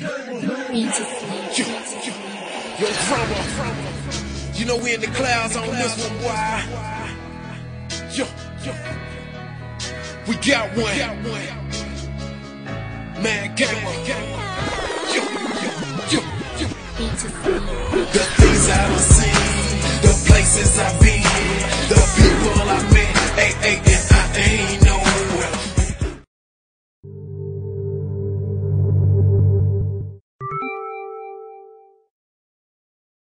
Yo, you, drama. You know we in the clouds on this one, boy. Yo, yo. We got one. Madd Gammah. Yo, yo, yo, yo. The things I've seen, the places I've been, the people I've met. Hey, hey, hey.